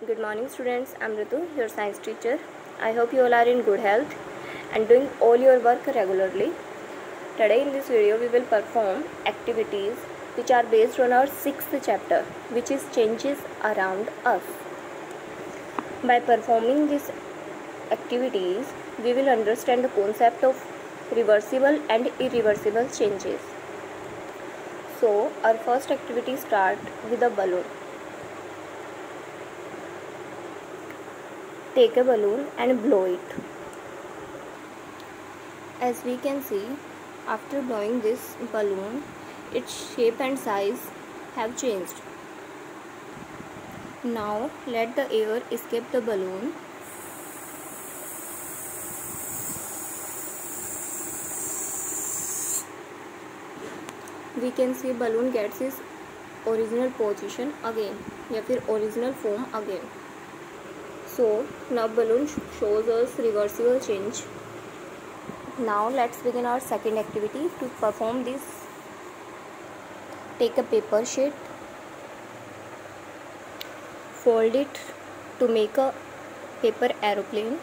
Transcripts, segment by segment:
Good morning students, I'm Ritu, your science teacher. I hope you all are in good health and doing all your work regularly. Today in this video we will perform activities which are based on our sixth chapter which is changes around us. By performing these activities we will understand the concept of reversible and irreversible changes. So our first activity start with a balloon. Take a balloon and blow it. As we can see, after blowing this balloon, its shape and size have changed. Now let the air escape the balloon. We can see balloon gets its original position again या फिर original form again. So now balloon shows us reversible change. Now let's begin our second activity. To perform this, take a paper sheet, fold it to make a paper aeroplane.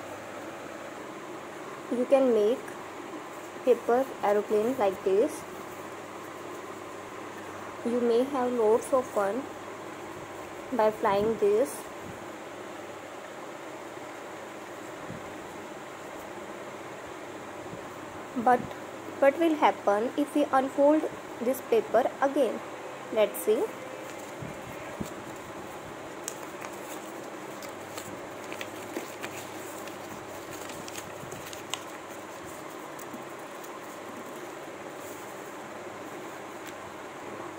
You can make paper aeroplane like this. You may have lots of fun by flying this but what will happen if we unfold this paper again? Let's see.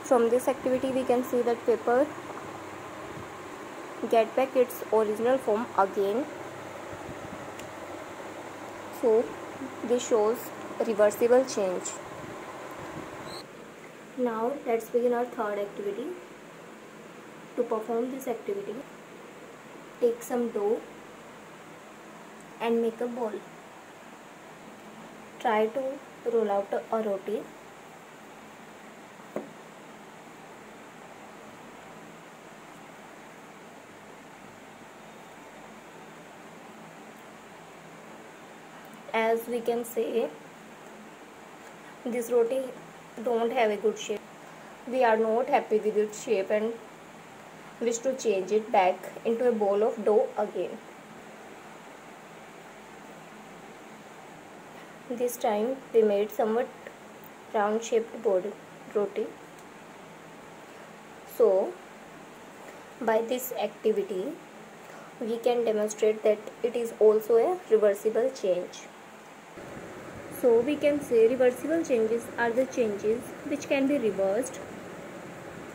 From this activity we can see that paper get back its original form again. So this shows reversible change. Now let's begin our third activity. To perform this activity take some dough and make a ball try to roll out a roti. As we can say this roti don't have a good shape. We are not happy with its shape and wish to change it back into a ball of dough again. This time we made somewhat round shaped body roti. So by this activity we can demonstrate that it is also a reversible change so we can say reversible changes are the changes which can be reversed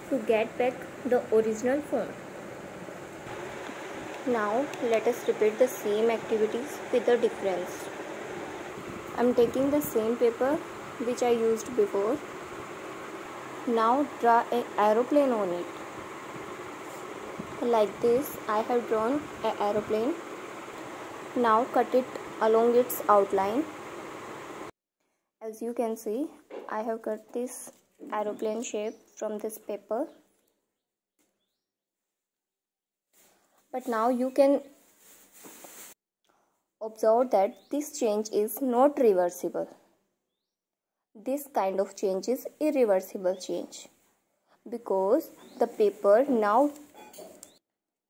to get back the original form. Now let us repeat the same activities with a difference. I am taking the same paper which I used before. Now draw an aeroplane on it. Like this I have drawn an aeroplane. Now cut it along its outline as you can see I have cut this aeroplane shape from this paper. But now you can observe that this change is not reversible. This kind of change is irreversible change because the paper now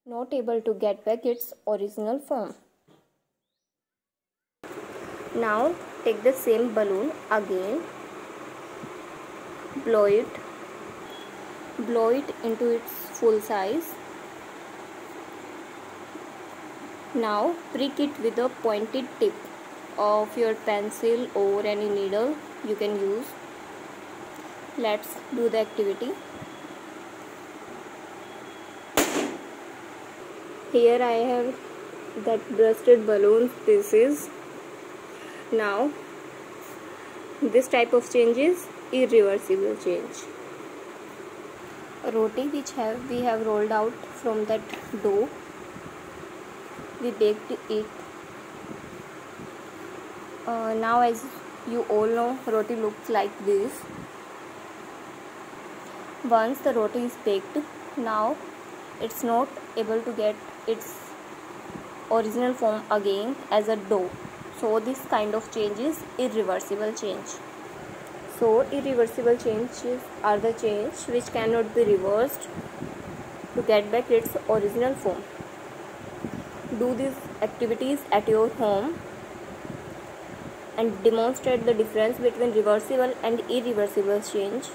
not able to get back its original form now take the same balloon again. Blow it. Blow it into its full size. Now prick it with a pointed tip of your pencil or any needle you can use. Let's do the activity. Here I have that bursted balloon. This is now this type of change is irreversible change. Roti which have we have rolled out from that dough we baked it. Uh, now as you all know roti looks like this. Once the roti is baked now it's not able to get its original form again as a dough so this kind of change is irreversible change. So irreversible changes are the change which cannot be reversed to get back its original form. Do these activities at your home and demonstrate the difference between reversible and irreversible change